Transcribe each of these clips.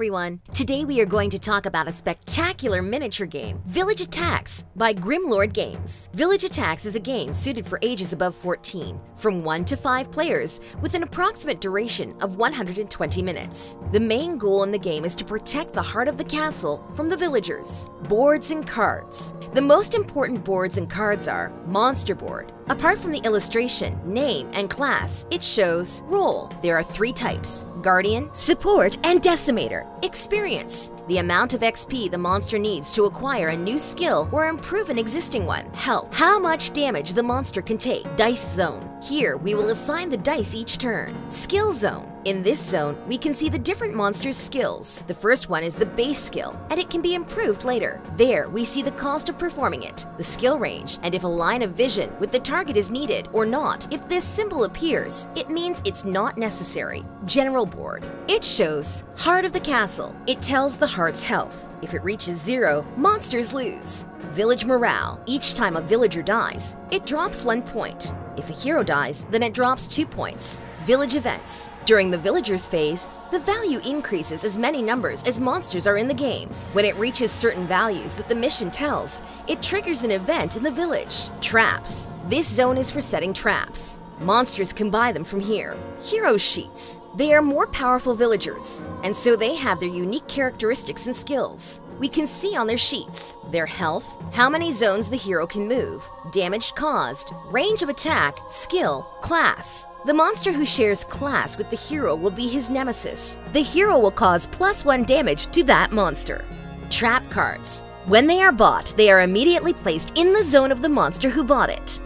everyone! Today we are going to talk about a spectacular miniature game, Village Attacks by Grimlord Games. Village Attacks is a game suited for ages above 14, from 1 to 5 players, with an approximate duration of 120 minutes. The main goal in the game is to protect the heart of the castle from the villagers. Boards and cards. The most important boards and cards are Monster Board, Apart from the illustration, name, and class, it shows role. There are three types Guardian, Support, and Decimator. Experience. The amount of XP the monster needs to acquire a new skill or improve an existing one. Health. How much damage the monster can take. Dice Zone. Here, we will assign the dice each turn. Skill Zone. In this zone, we can see the different monsters' skills. The first one is the base skill, and it can be improved later. There, we see the cost of performing it, the skill range, and if a line of vision with the target is needed or not. If this symbol appears, it means it's not necessary. General board. It shows Heart of the Castle. It tells the heart's health. If it reaches zero, monsters lose. Village morale. Each time a villager dies, it drops one point. If a hero dies, then it drops two points. Village events. During the villagers phase, the value increases as many numbers as monsters are in the game. When it reaches certain values that the mission tells, it triggers an event in the village. Traps. This zone is for setting traps. Monsters can buy them from here. Hero sheets. They are more powerful villagers, and so they have their unique characteristics and skills. We can see on their sheets their health, how many zones the hero can move, damage caused, range of attack, skill, class. The monster who shares class with the hero will be his nemesis. The hero will cause plus one damage to that monster. Trap cards. When they are bought, they are immediately placed in the zone of the monster who bought it.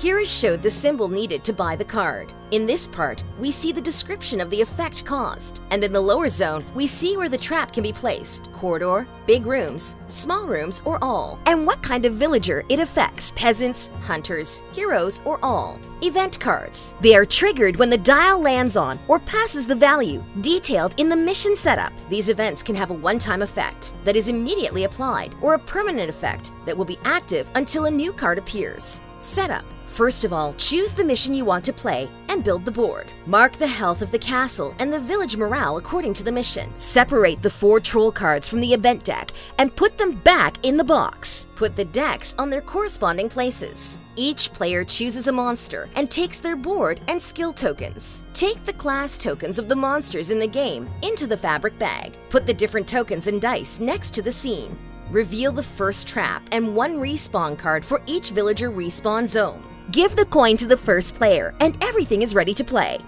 Here is showed the symbol needed to buy the card. In this part, we see the description of the effect caused, and in the lower zone, we see where the trap can be placed, corridor, big rooms, small rooms, or all, and what kind of villager it affects, peasants, hunters, heroes, or all. Event cards. They are triggered when the dial lands on or passes the value detailed in the mission setup. These events can have a one-time effect that is immediately applied or a permanent effect that will be active until a new card appears. Setup. First of all, choose the mission you want to play and build the board. Mark the health of the castle and the village morale according to the mission. Separate the four troll cards from the event deck and put them back in the box. Put the decks on their corresponding places. Each player chooses a monster and takes their board and skill tokens. Take the class tokens of the monsters in the game into the fabric bag. Put the different tokens and dice next to the scene. Reveal the first trap and one respawn card for each villager respawn zone. Give the coin to the first player, and everything is ready to play.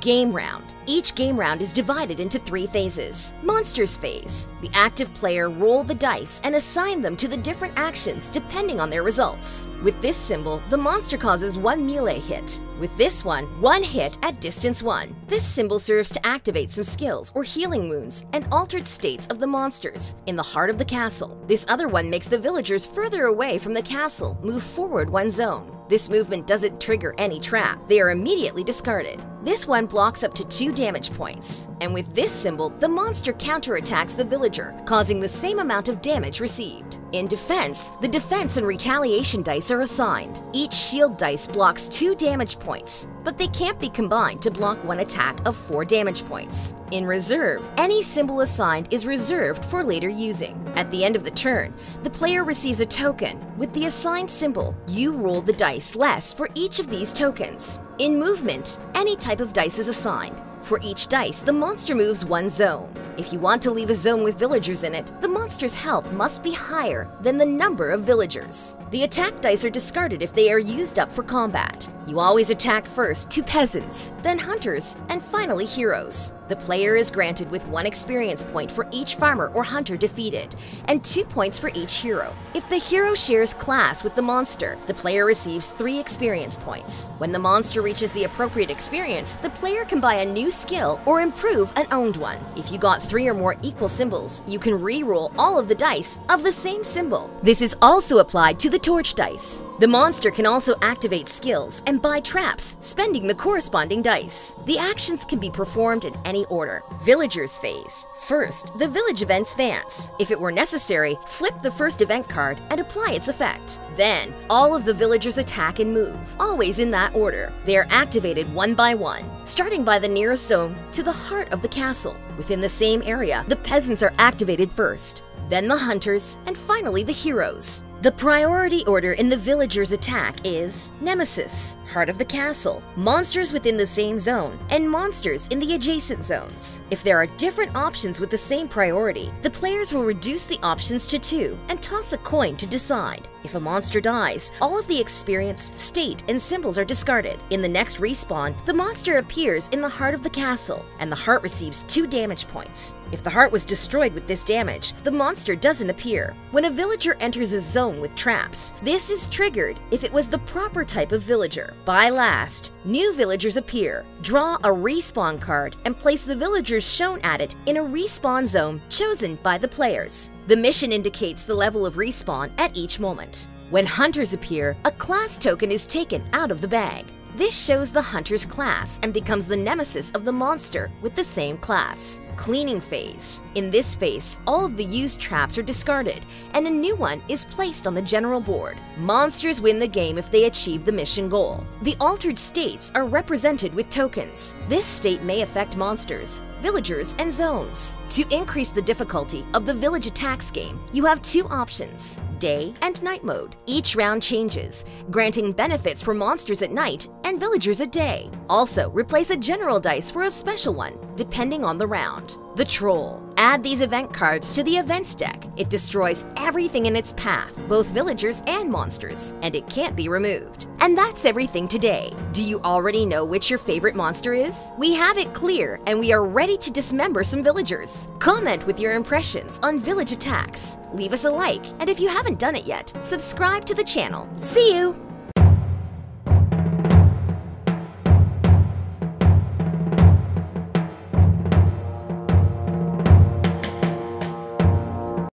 Game Round. Each game round is divided into three phases. Monsters phase. The active player roll the dice and assign them to the different actions depending on their results. With this symbol, the monster causes one melee hit. With this one, one hit at distance 1. This symbol serves to activate some skills or healing wounds and altered states of the monsters in the heart of the castle. This other one makes the villagers further away from the castle move forward one zone. This movement doesn't trigger any trap. They are immediately discarded. This one blocks up to 2 damage points. And with this symbol, the monster counterattacks the villager, causing the same amount of damage received. In defense, the defense and retaliation dice are assigned. Each shield dice blocks 2 damage points, but they can't be combined to block one attack of 4 damage points. In reserve, any symbol assigned is reserved for later using. At the end of the turn, the player receives a token. With the assigned symbol, you roll the dice less for each of these tokens. In movement, any type of dice is assigned. For each dice, the monster moves one zone. If you want to leave a zone with villagers in it, the monster's health must be higher than the number of villagers. The attack dice are discarded if they are used up for combat. You always attack first to peasants, then hunters, and finally heroes. The player is granted with one experience point for each farmer or hunter defeated, and two points for each hero. If the hero shares class with the monster, the player receives three experience points. When the monster reaches the appropriate experience, the player can buy a new skill or improve an owned one. If you got three or more equal symbols, you can re-roll all of the dice of the same symbol. This is also applied to the torch dice. The monster can also activate skills and buy traps, spending the corresponding dice. The actions can be performed in any order. Villagers phase. First, the village events advance. If it were necessary, flip the first event card and apply its effect. Then, all of the villagers attack and move, always in that order. They are activated one by one, starting by the nearest zone to the heart of the castle. Within the same area, the peasants are activated first, then the hunters, and finally the heroes. The priority order in the villagers' attack is Nemesis, Heart of the Castle, monsters within the same zone, and monsters in the adjacent zones. If there are different options with the same priority, the players will reduce the options to two and toss a coin to decide. If a monster dies, all of the experience, state, and symbols are discarded. In the next respawn, the monster appears in the heart of the castle, and the heart receives two damage points. If the heart was destroyed with this damage, the monster doesn't appear. When a villager enters a zone with traps, this is triggered if it was the proper type of villager. By last, new villagers appear. Draw a respawn card and place the villagers shown at it in a respawn zone chosen by the players. The mission indicates the level of respawn at each moment. When hunters appear, a class token is taken out of the bag. This shows the hunter's class and becomes the nemesis of the monster with the same class. Cleaning phase. In this phase, all of the used traps are discarded and a new one is placed on the general board. Monsters win the game if they achieve the mission goal. The altered states are represented with tokens. This state may affect monsters, villagers, and zones. To increase the difficulty of the village attacks game, you have two options day and night mode. Each round changes, granting benefits for monsters at night and villagers at day. Also, replace a general dice for a special one, depending on the round. The Troll. Add these event cards to the events deck. It destroys everything in its path, both villagers and monsters, and it can't be removed. And that's everything today. Do you already know which your favorite monster is? We have it clear, and we are ready to dismember some villagers. Comment with your impressions on village attacks. Leave us a like, and if you haven't done it yet, subscribe to the channel. See you!